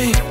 me.